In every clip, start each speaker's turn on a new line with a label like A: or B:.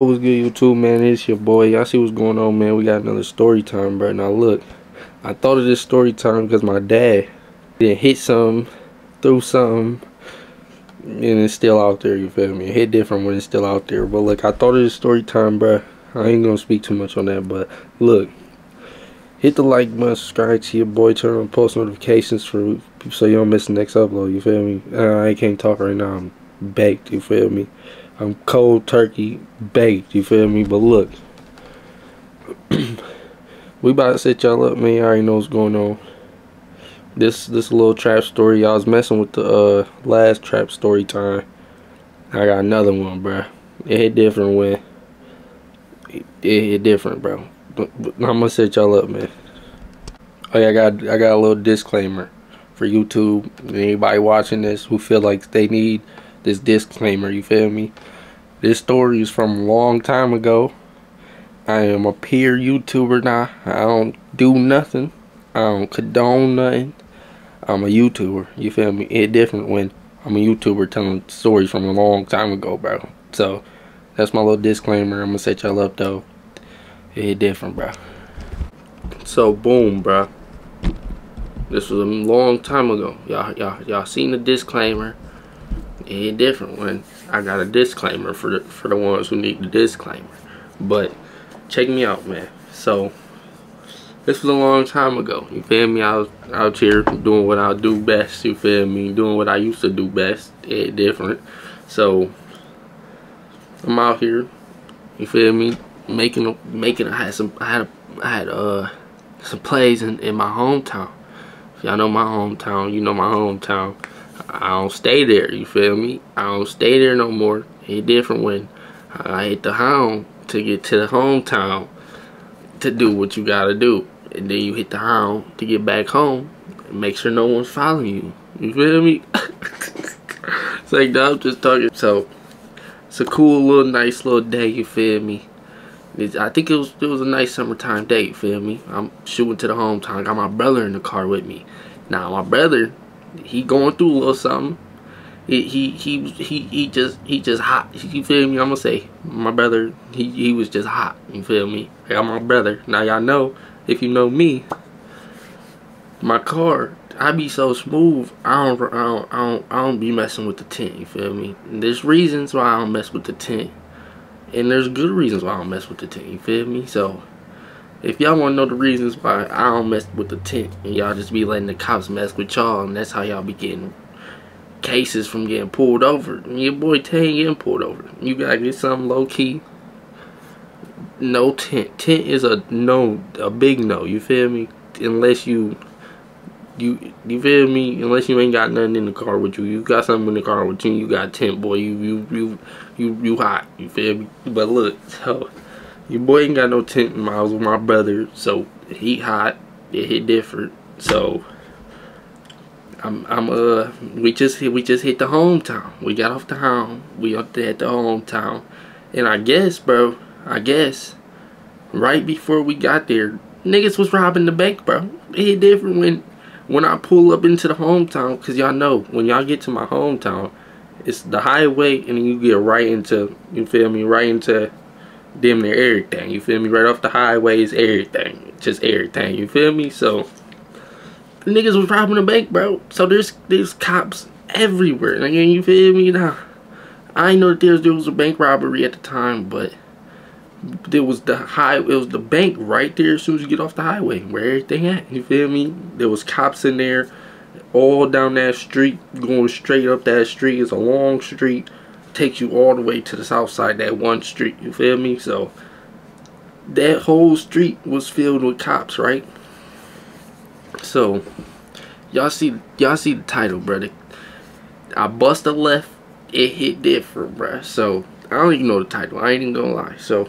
A: What's good YouTube man, it's your boy. Y'all see what's going on man. We got another story time bro. Now look, I thought of this story time because my dad did hit some, threw something, and it's still out there, you feel me? It hit different when it's still out there. But look, I thought of this story time bro. I ain't gonna speak too much on that, but look. Hit the like button, subscribe to your boy, turn on post notifications for so you don't miss the next upload, you feel me? Uh, I can't talk right now, baked, you feel me? I'm cold turkey baked, you feel me? But look, we about to set y'all up, man. You already know what's going on. This this little trap story, y'all was messing with the uh, last trap story time. I got another one, bro. It hit different when it, it hit different, bro. But, but I'm gonna set y'all up, man. Oh yeah, I got I got a little disclaimer for YouTube. Anybody watching this who feel like they need this disclaimer, you feel me? This story is from a long time ago. I am a peer YouTuber now. I don't do nothing. I don't condone nothing. I'm a YouTuber. You feel me? It different when I'm a YouTuber telling stories from a long time ago, bro. So that's my little disclaimer. I'm gonna set y'all up though. It different, bro. So boom, bro. This was a long time ago. Y'all, y'all, y'all seen the disclaimer it different when I got a disclaimer for the for the ones who need the disclaimer. But check me out, man. So this was a long time ago. You feel me? I was out here doing what I do best. You feel me? Doing what I used to do best. It different. So I'm out here. You feel me? Making making. I had some. I had. I had uh some plays in in my hometown. If y'all know my hometown, you know my hometown. I don't stay there, you feel me? I don't stay there no more. It different when I hit the hound to get to the hometown to do what you gotta do. And then you hit the hound to get back home and make sure no one's following you. You feel me? it's like, no, I'm just talking. So, it's a cool little, nice little day, you feel me? It's, I think it was it was a nice summertime day, you feel me? I'm shooting to the hometown. Got my brother in the car with me. Now, my brother, he going through a little something. He he he he, he just he just hot. You feel me? I'm gonna say my brother. He he was just hot. You feel me? I got my brother. Now y'all know if you know me. My car, I be so smooth. I don't I don't I don't I don't be messing with the tint. You feel me? And there's reasons why I don't mess with the tint, and there's good reasons why I don't mess with the tint. You feel me? So if y'all want to know the reasons why I don't mess with the tint and y'all just be letting the cops mess with y'all and that's how y'all be getting cases from getting pulled over. And your boy Tay getting pulled over. You gotta get something low key. No tint. Tint is a no, a big no. You feel me? Unless you, you, you feel me? Unless you ain't got nothing in the car with you. You got something in the car with you. You got tint, boy. You, you, you, you, you hot. You feel me? But look, so your boy ain't got no tint miles with my brother, so he hot. It hit different. So I'm I'm uh we just hit we just hit the hometown. We got off the home. We up there at the hometown. And I guess, bro, I guess right before we got there, niggas was robbing the bank, bro. It hit different when when I pull up into the hometown, cause y'all know when y'all get to my hometown, it's the highway and you get right into you feel me, right into damn near everything. You feel me? Right off the highways, everything. Just everything. You feel me? So the niggas was robbing the bank, bro. So there's there's cops everywhere. Nigga, you feel me? Now I know that there was, there was a bank robbery at the time, but there was the high it was the bank right there as soon as you get off the highway where everything at you feel me there was cops in there all down that street going straight up that street it's a long street takes you all the way to the south side that one street you feel me? So that whole street was filled with cops right? So y'all see y'all see the title brother. I bust a left it hit different bruh. So i don't even know the title i ain't even gonna lie. So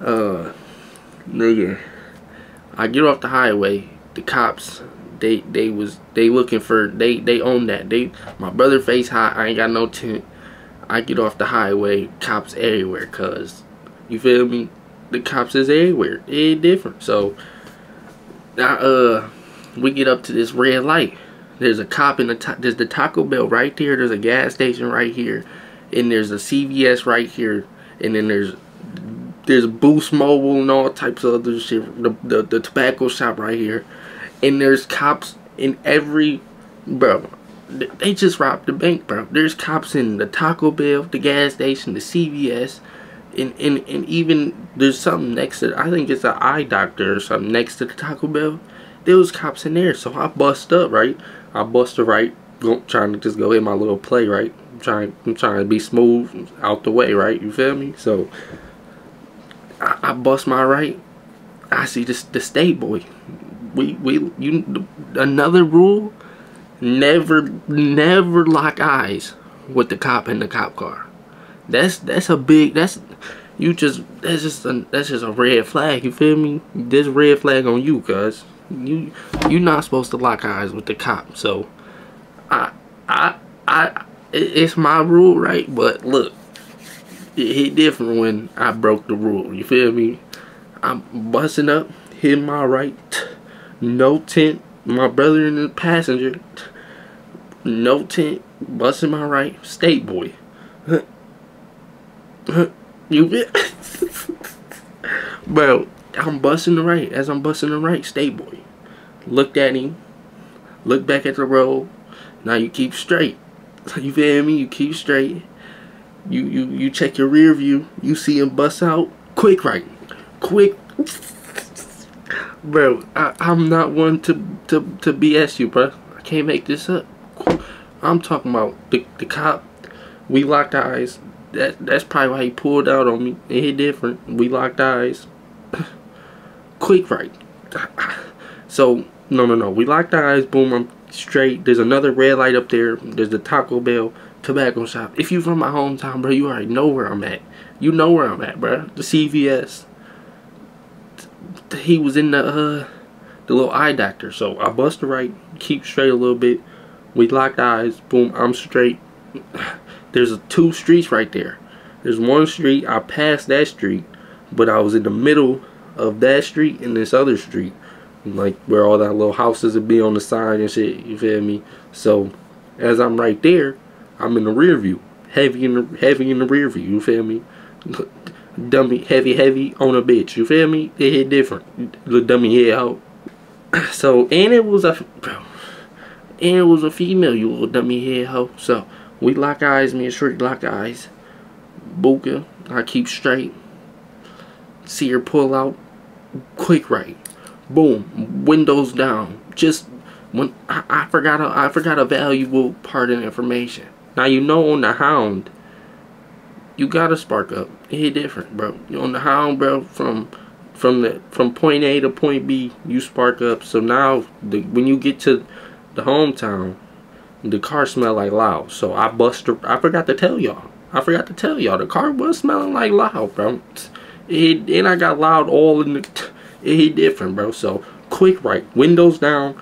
A: uh nigga i get off the highway the cops they they was they looking for they they own that. They my brother face high i ain't got no tint I get off the highway, cops everywhere, cuz. You feel me? The cops is everywhere. It different. So, now, uh, we get up to this red light. There's a cop in the, top there's the Taco Bell right there. There's a gas station right here. And there's a CVS right here. And then there's there's Boost Mobile and all types of other shit. The, the, the tobacco shop right here. And there's cops in every... Bro, they just robbed the bank, bro. There's cops in the Taco Bell, the gas station, the CVS, and, and, and even there's something next to, I think it's an eye doctor or something next to the Taco Bell. There was cops in there, so I bust up, right? I bust a right, go, trying to just go hit my little play, right? I'm trying, I'm trying to be smooth out the way, right? You feel me? So I, I bust my right. I see this the state boy. We we you another rule never never lock eyes with the cop in the cop car. That's that's a big that's you just that's just a that's just a red flag, you feel me? This red flag on you cuz you you're not supposed to lock eyes with the cop. So I I I it's my rule, right? But look, it hit different when I broke the rule. You feel me? I'm busting up, hitting my right, no tint, my brother in the passenger, no tint, busting my right, state boy. you bit, bro. I'm busting the right as I'm busting the right, state boy. Looked at him, look back at the road. Now you keep straight. You feel me? You keep straight. You you you check your rear view. You see him bust out. Quick right, quick bro, I, am not one to, to, to BS you, bro. I can't make this up. I'm talking about the, the cop. We locked eyes. That That's probably why he pulled out on me. It hit different. We locked eyes. Quick right. So, no, no, no. We locked eyes. Boom, I'm straight. There's another red light up there. There's the Taco Bell tobacco shop. If you from my hometown, bro, you already know where I'm at. You know where I'm at, bro. The CVS he was in the uh, the little eye doctor. So I bust the right, keep straight a little bit. We locked eyes. Boom, I'm straight. There's two streets right there. There's one street. I passed that street, but I was in the middle of that street and this other street, like where all that little houses would be on the side and shit. You feel me? So as I'm right there, I'm in the rear view, heavy in the heavy in the rear view. You feel me? Dummy heavy heavy on a bitch. You feel me? It hit different. The dummy head out. So and it was a and it was a female. You little dummy head hoe. So we lock eyes. Me and Shorty lock eyes. Buka. I keep straight. See her pull out. Quick right. Boom. Windows down. Just when I, I forgot a, I forgot a valuable part of information. Now you know on the hound you gotta spark up. It hit different, bro. You on the hound, bro, from from the from point A to point B, you spark up. So now the, when you get to the hometown, the car smell like loud. So I bust. I forgot to tell y'all. I forgot to tell y'all the car was smelling like loud, bro. It and I got loud all in the. It hit different, bro. So quick right, windows down,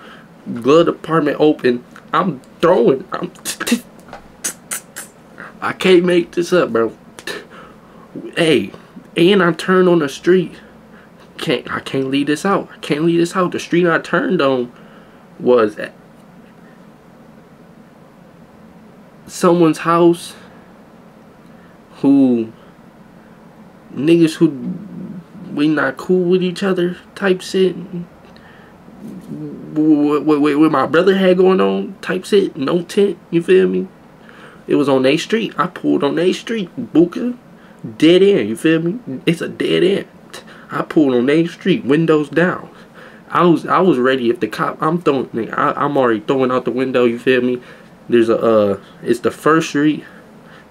A: glove department open. I'm throwing. I'm. I can't make this up, bro hey, and I turned on the street. Can't I can't leave this out. I can't leave this out. The street I turned on was at someone's house who niggas who we not cool with each other type shit. What, what, what my brother had going on type shit. No tint. You feel me? It was on A Street. I pulled on A Street. Buka. Dead end, you feel me? It's a dead end. I pulled on 8th Street, windows down. I was I was ready if the cop I'm throwing I, am already throwing out the window, you feel me? There's a uh it's the first street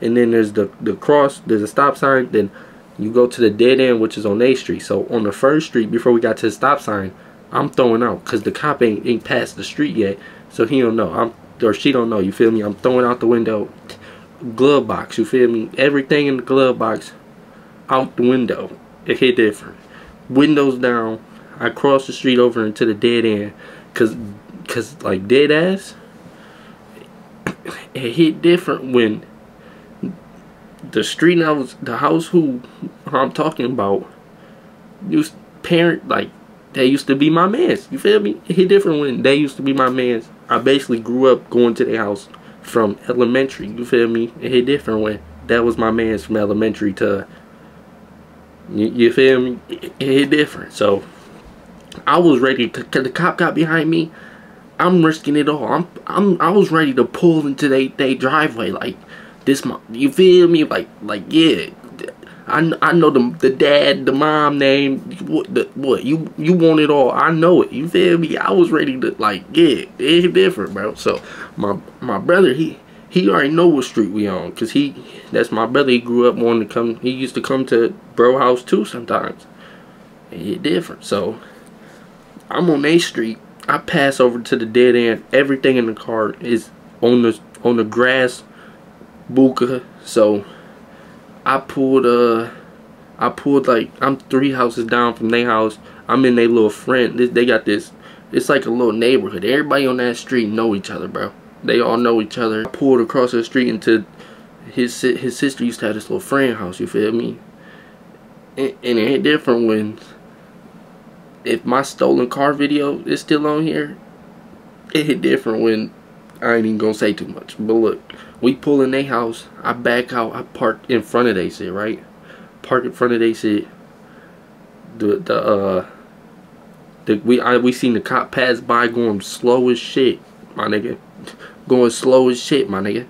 A: and then there's the the cross, there's a stop sign, then you go to the dead end which is on 8th Street. So on the first street before we got to the stop sign, I'm throwing out cuz the cop ain't ain't past the street yet. So he don't know. I'm or she don't know, you feel me? I'm throwing out the window glove box, you feel me? Everything in the glove box out the window. It hit different. Windows down. I crossed the street over into the dead end. Cause cause like dead ass it hit different when the street I was the house who, who I'm talking about used parent like they used to be my mans. You feel me? It hit different when they used to be my mans. I basically grew up going to their house from elementary. You feel me? It hit different when that was my man's from elementary to You, you feel me? It, it different. So I was ready to. The cop got behind me. I'm risking it all. I'm I'm I was ready to pull into they they driveway like this. My you feel me? Like like yeah. I, I know the the dad, the mom name, what the what you you want it all. I know it. You feel me? I was ready to like yeah, it's different, bro. So my my brother he he already know what street we on, cause he that's my brother. He grew up wanting to come. He used to come to bro house too sometimes. It different. So I'm on A Street. I pass over to the dead end. Everything in the car is on the on the grass, buka. So I pulled uh I pulled like I'm three houses down from their house. I'm in their little friend. They got this. It's like a little neighborhood. Everybody on that street know each other, bro. They all know each other. I pulled across the street into his his sister used to have this little friend house. You feel me? And, and it ain't different when if my stolen car video is still on here. It hit different when I ain't even gonna say too much. But look, we pull in their house. I back out. I park in front of they shit, right? Park in front of they shit. The the uh the we I we seen the cop pass by going slow as shit, my nigga. Going slow as shit, my nigga.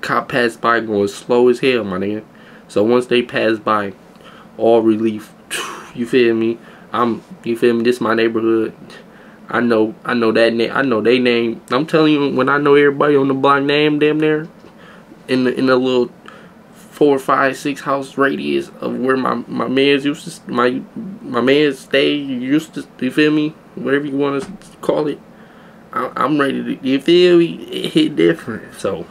A: Cop pass by going slow as hell, my nigga. So once they pass by, all relief. You feel me? I'm you feel me? This my neighborhood. I know I know that name. I know they name. I'm telling you, when I know everybody on the block name, damn there, in the in the little four, five, six house radius of where my my man's used to my my man stay used to. You feel me? Whatever you want to call it. I, I'm ready to. You feel me? It hit different. So.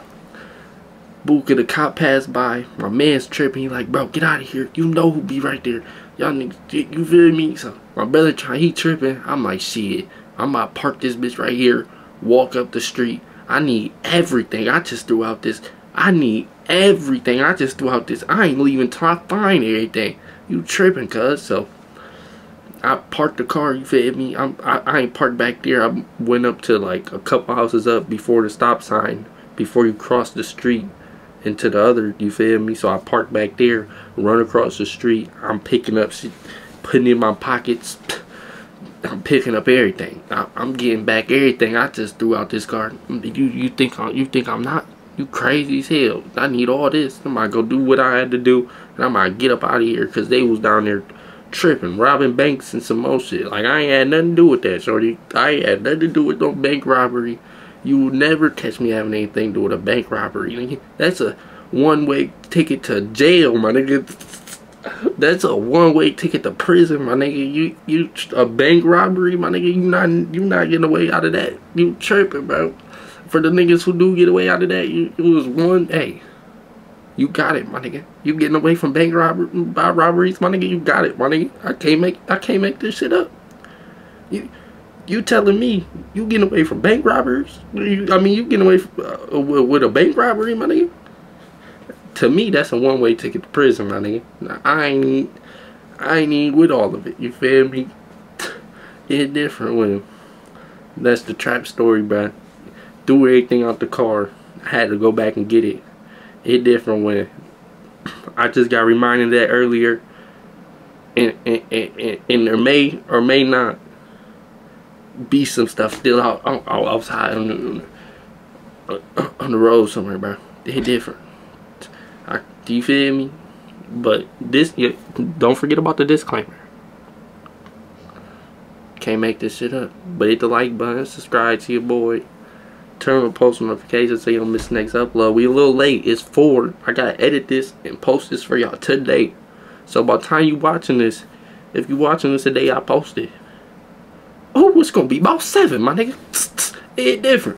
A: Buka the cop passed by. My man's tripping. He like, bro, get out of here. You know who be right there. Y'all niggas, you feel me? So my brother trying, he tripping. I'm like, shit. I'm about to park this bitch right here, walk up the street. I need everything. I just threw out this. I need everything. I just threw out this. I ain't leaving till I find everything. You tripping, cuz. So, I parked the car, you feel me? I'm, I, I ain't parked back there. I went up to like a couple houses up before the stop sign, before you cross the street into the other, you feel me? So I parked back there, run across the street. I'm picking up shit, putting in my pockets. I'm picking up everything. I, am getting back everything I just threw out this car. You you think I, you think I'm not? You crazy as hell. I need all this. I'm gonna go do what I had to do, and I'm gonna get up out of here because they was down there tripping, robbing banks and some more shit. Like I ain't had nothing to do with that, shorty. I ain't had nothing to do with no bank robbery. You will never catch me having anything to do with a bank robbery. That's a one-way ticket to jail, my nigga. That's a one-way ticket to prison, my nigga. You you a bank robbery, my nigga. You not you not getting away out of that. You tripping, bro. For the niggas who do get away out of that, it was one. Hey, you got it, my nigga. You getting away from bank robber by robberies, my nigga. You got it, my nigga. I can't make I can't make this shit up. You you telling me you getting away from bank robbers? You, I mean, you getting away from, uh, with, with a bank robbery, my nigga? to me, that's a one-way ticket to prison, my nigga. I ain't, I ain't even with all of it. You feel me? It's different when that's the trap story, bro. Threw everything out the car. I had to go back and get it. It different when I just got reminded that earlier. And, and, and, and there may or may not be some stuff still out, out outside on the, on the uh, road somewhere, bro. It different. Do you feel me? But this, don't forget about the disclaimer. Can't make this shit up. But hit the like button, subscribe to your boy. Turn on post notifications so you don't miss the next upload. We a little late. It's four. I gotta edit this and post this for y'all today. So by the time you watching this, if you watching this today, I posted. It. Oh, it's gonna be about seven, my nigga. It different.